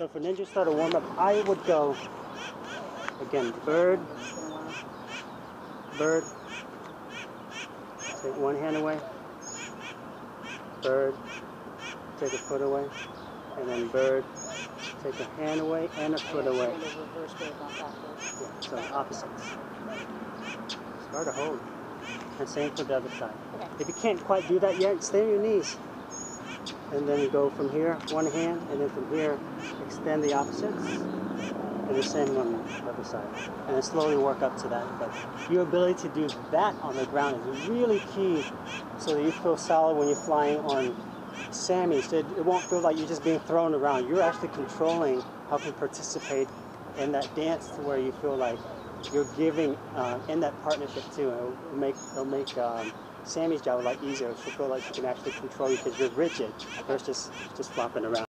So for Ninja Star to warm up, I would go again bird, bird. Take one hand away, bird. Take a foot away, and then bird. Take a hand away and a foot away. Yeah, so opposites. Start a hold. And same for the other side. If you can't quite do that yet, stay on your knees. And then go from here, one hand, and then from here, extend the opposites. And the same on the other side. And then slowly work up to that. But your ability to do that on the ground is really key so that you feel solid when you're flying on Sammy, So it, won't feel like you're just being thrown around. You're actually controlling, how helping participate in that dance to where you feel like you're giving uh, in that partnership too. It'll make it'll make um, Sammy's job a lot easier. She'll feel like she can actually control you because you're rigid versus just, just flopping around.